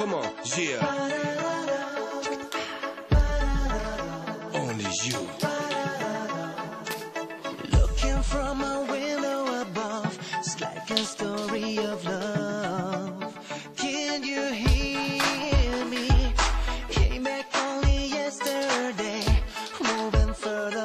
Come on, yeah. Only you. Looking from a window above, it's like a story of love. Can you hear me? Came back only yesterday, moving further